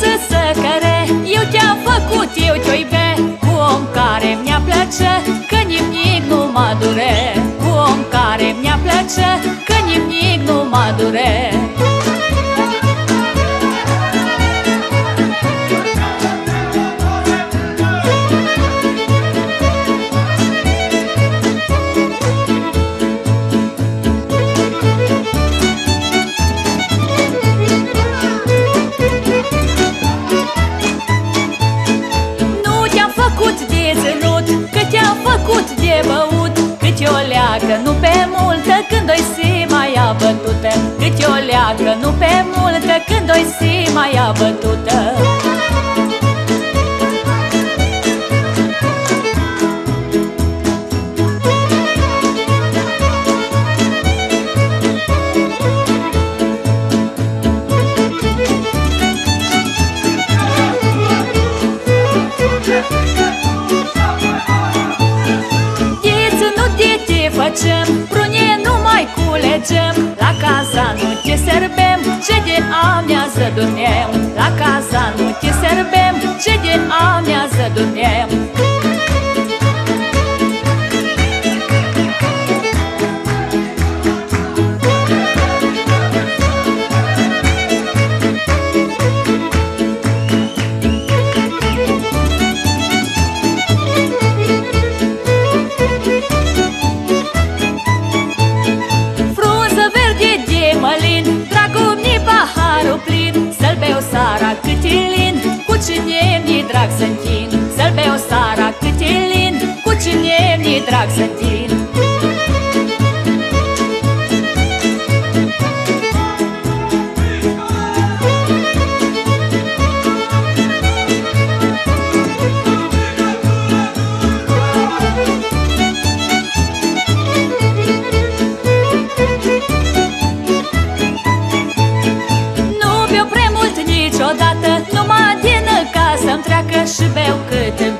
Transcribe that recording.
Să care eu te-am făcut, eu te iube Cu om care mi-a place, că nimic nu mă dure Cu om care mi-a place, că nimic nu mă dure leacă, nu pe multă Când o si mai abătută. Cât o leacă, nu pe multă Când o si mai abătută Ce de amiază sentin Nu beau prea mult niciodată Numai din casă-mi treacă și beau câte. îmi